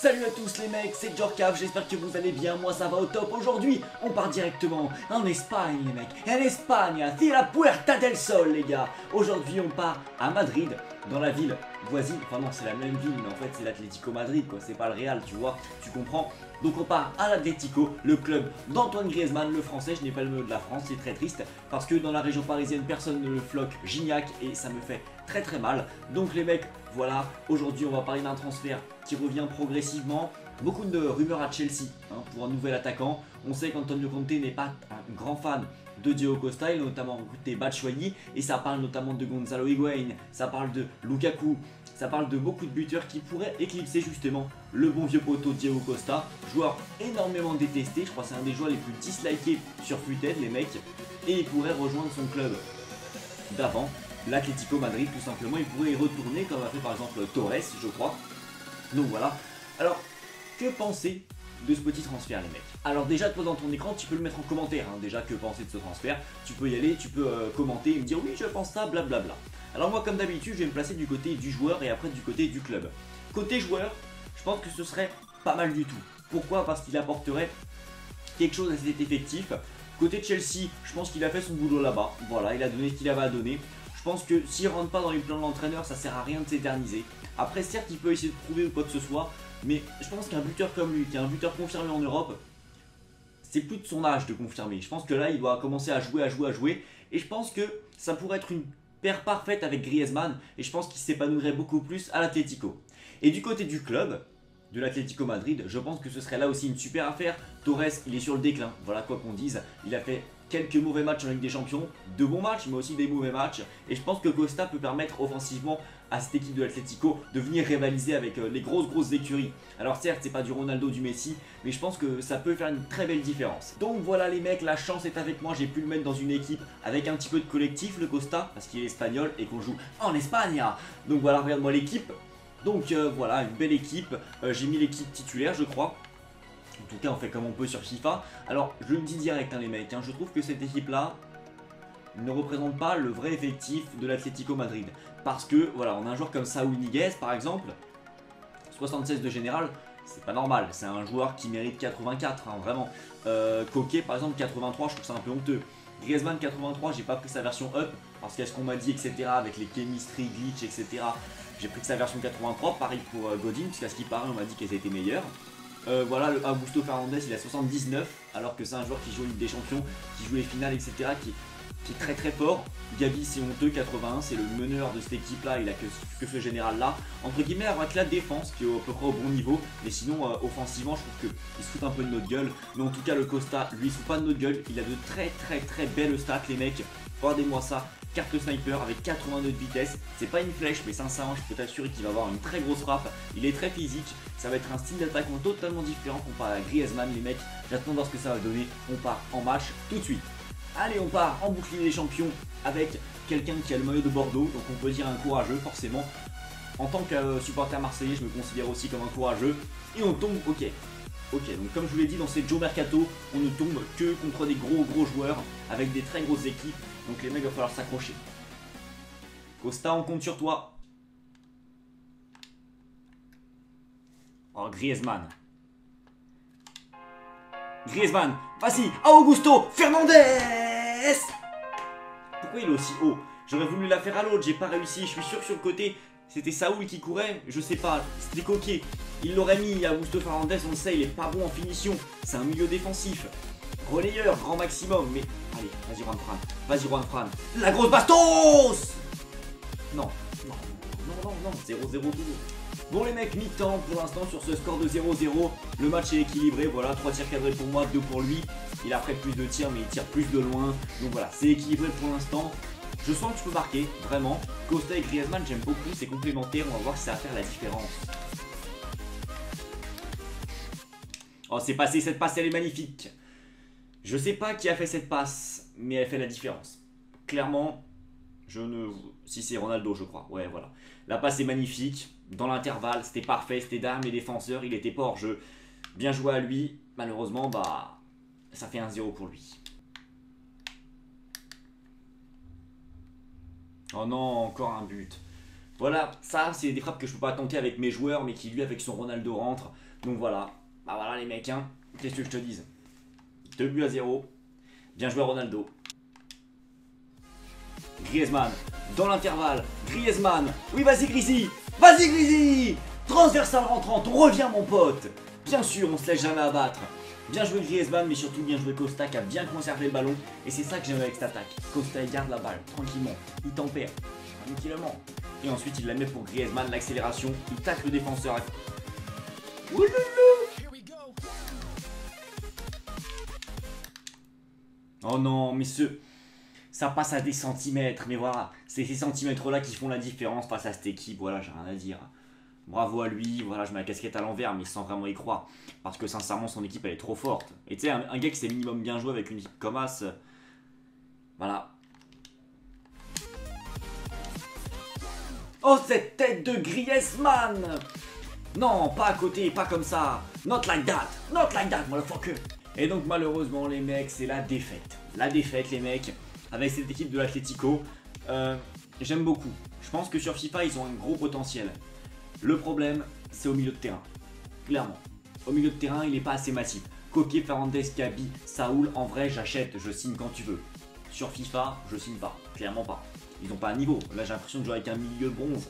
Salut à tous les mecs, c'est Jorkav, j'espère que vous allez bien, moi ça va au top. Aujourd'hui, on part directement en Espagne les mecs. En Espagne, c'est la Puerta del Sol les gars. Aujourd'hui, on part à Madrid, dans la ville voisine. Enfin non, c'est la même ville, mais en fait c'est l'Atlético Madrid quoi, c'est pas le Real, tu vois, tu comprends? Donc on part à l'Atlético, le club d'Antoine Griezmann, le français, je n'ai pas le mot de la France, c'est très triste, parce que dans la région parisienne, personne ne le floque Gignac, et ça me fait très très mal. Donc les mecs, voilà, aujourd'hui on va parler d'un transfert qui revient progressivement. Beaucoup de rumeurs à Chelsea hein, pour un nouvel attaquant. On sait qu'Antonio Conte n'est pas un grand fan de Diego Costa, il a notamment recruté Batshuayi, et ça parle notamment de Gonzalo Higuain, ça parle de Lukaku, ça parle de beaucoup de buteurs qui pourraient éclipser justement le bon vieux poteau Diego Costa, joueur énormément détesté, je crois c'est un des joueurs les plus dislikés sur Futed les mecs, et il pourrait rejoindre son club d'avant, l'Atlético Madrid tout simplement, il pourrait y retourner comme a fait par exemple Torres je crois. Donc voilà. Alors, que penser de ce petit transfert les mecs. Alors déjà toi dans ton écran tu peux le mettre en commentaire hein. déjà que penser de ce transfert? Tu peux y aller tu peux euh, commenter et me dire oui je pense ça blablabla alors moi comme d'habitude je vais me placer du côté du joueur et après du côté du club. Côté joueur je pense que ce serait pas mal du tout. Pourquoi? Parce qu'il apporterait quelque chose à cet effectif. Côté Chelsea je pense qu'il a fait son boulot là-bas. Voilà il a donné ce qu'il avait à donner je pense que s'il rentre pas dans les plans de l'entraîneur ça sert à rien de s'éterniser après certes il peut essayer de prouver ou quoi que ce soit mais je pense qu'un buteur comme lui, qui est un buteur confirmé en Europe, c'est plus de son âge de confirmer. Je pense que là, il doit commencer à jouer, à jouer, à jouer. Et je pense que ça pourrait être une paire parfaite avec Griezmann. Et je pense qu'il s'épanouirait beaucoup plus à l'Atlético. Et du côté du club, de l'Atlético Madrid, je pense que ce serait là aussi une super affaire. Torres, il est sur le déclin, voilà quoi qu'on dise. Il a fait quelques mauvais matchs en Ligue des Champions, de bons matchs, mais aussi des mauvais matchs. Et je pense que Costa peut permettre offensivement à cette équipe de l'Atlético de venir rivaliser avec euh, les grosses grosses écuries. Alors certes, c'est pas du Ronaldo, du Messi, mais je pense que ça peut faire une très belle différence. Donc voilà les mecs, la chance est avec moi, j'ai pu le mettre dans une équipe avec un petit peu de collectif, le Costa, parce qu'il est espagnol et qu'on joue en Espagne. Donc voilà, regarde-moi l'équipe. Donc euh, voilà, une belle équipe. Euh, j'ai mis l'équipe titulaire, je crois. En tout cas, on fait comme on peut sur FIFA. Alors, je le dis direct, hein, les mecs, hein, je trouve que cette équipe-là ne représente pas le vrai effectif de l'Atlético Madrid. Parce que, voilà, on a un joueur comme Saúl Niguez, par exemple, 76 de général, c'est pas normal. C'est un joueur qui mérite 84, hein, vraiment. Euh, Coquet, par exemple, 83, je trouve ça un peu honteux. Griezmann 83, j'ai pas pris sa version up, parce qu'à ce qu'on m'a dit, etc., avec les chemistry, glitch, etc., j'ai pris que sa version 83, pareil pour euh, Godin, puisqu'à ce qui paraît, on m'a dit qu'elle était meilleure. Euh, voilà, le Augusto Fernandez, il a 79, alors que c'est un joueur qui joue Ligue des Champions, qui joue les finales, etc., qui, qui est très très fort. Gabi, c'est honteux, 81, c'est le meneur de cette équipe-là, il a que, que ce général-là. Entre guillemets, avec la défense, qui est à peu près au bon niveau, mais sinon, euh, offensivement, je trouve qu'il se fout un peu de notre gueule. Mais en tout cas, le Costa, lui, il se fout pas de notre gueule, il a de très très très belles stats, les mecs. Regardez-moi ça, carte sniper avec 82 de vitesse. C'est pas une flèche, mais sincèrement, je peux t'assurer qu'il va avoir une très grosse frappe. Il est très physique. Ça va être un style d'attaquant totalement différent comparé à Griezmann, les mecs. J'attends de voir ce que ça va donner. On part en match tout de suite. Allez, on part en bouclier des champions avec quelqu'un qui a le maillot de Bordeaux. Donc on peut dire un courageux, forcément. En tant que supporter marseillais, je me considère aussi comme un courageux. Et on tombe, ok. Ok, donc comme je vous l'ai dit, dans ces Joe Mercato, on ne tombe que contre des gros gros joueurs avec des très grosses équipes. Donc les mecs, il va falloir s'accrocher. Costa, on compte sur toi. Oh, Griezmann. Griezmann, vas-y, Augusto Fernandez Pourquoi il est aussi haut? J'aurais voulu la faire à l'autre, j'ai pas réussi, je suis sûr que sur le côté, c'était Saoul qui courait, je sais pas, c'était coquet. Il l'aurait mis, Augusto Fernandez, on le sait, il est pas bon en finition, c'est un milieu défensif. Relayeur, grand maximum, mais... Allez, vas-y Juan Fran, vas-y Juan Fran. La grosse bastos Non, non, non, non, non, 0-0 toujours. Bon les mecs, mi-temps pour l'instant sur ce score de 0-0. Le match est équilibré, voilà, 3 tirs cadrés pour moi, 2 pour lui. Il a fait plus de tirs mais il tire plus de loin. Donc voilà, c'est équilibré pour l'instant. Je sens que je peux marquer, vraiment. Costa et Griezmann, j'aime beaucoup, c'est complémentaire, on va voir si ça va faire la différence. Oh, c'est passé, cette passe, elle est magnifique. Je sais pas qui a fait cette passe, mais elle fait la différence. Clairement, je ne... Si c'est Ronaldo, je crois. Ouais, voilà. La passe est magnifique. Dans l'intervalle, c'était parfait. C'était derrière mes défenseurs. Il était pas hors jeu. Bien joué à lui. Malheureusement, bah... Ça fait un 0 pour lui. Oh non, encore un but. Voilà, ça c'est des frappes que je peux pas tenter avec mes joueurs, mais qui lui avec son Ronaldo rentre. Donc voilà, bah voilà les mecs, hein. Qu'est-ce que je te dise? 2 buts à 0. Bien joué Ronaldo. Griezmann, dans l'intervalle, Griezmann, oui vas-y Grisy, vas-y Grisy Transversal rentrante, on revient mon pote Bien sûr, on se laisse jamais abattre. Bien joué Griezmann, mais surtout bien joué Costa qui a bien conservé le ballon. Et c'est ça que j'aime avec cette attaque. Costa il garde la balle, tranquillement, il tempère, tranquillement. Et ensuite il la met pour Griezmann, l'accélération, il tacle le défenseur. Oh non, mais ce... Ça passe à des centimètres, mais voilà, c'est ces centimètres-là qui font la différence face à cette équipe, voilà, j'ai rien à dire. Bravo à lui, voilà, je mets la casquette à l'envers, mais sans vraiment y croire. Parce que sincèrement, son équipe, elle est trop forte. Et tu sais, un, gars qui s'est minimum bien joué avec une équipe comme As, euh, voilà. Oh, cette tête de Griezmann Non, pas à côté, pas comme ça. Not like that, not like that, motherfucker. Et donc, malheureusement, les mecs, c'est la défaite. La défaite, les mecs avec cette équipe de l'Atletico. Euh, j'aime beaucoup. Je pense que sur FIFA, ils ont un gros potentiel. Le problème, c'est au milieu de terrain. Clairement. Au milieu de terrain, il n'est pas assez massif. Coquet, Fernandez, Gabi, Saoul, en vrai, j'achète, je signe quand tu veux. Sur FIFA, je signe pas. Clairement pas. Ils n'ont pas un niveau. Là, j'ai l'impression de jouer avec un milieu bronze.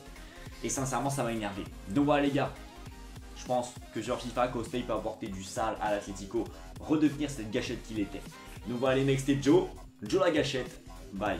Et sincèrement, ça m'a énervé. Donc voilà, les gars. Je pense que sur FIFA, Costa peut apporter du sale à l'Atletico, redevenir cette gâchette qu'il était. Donc voilà les c'était Joe. Joe la gâchette. Bye.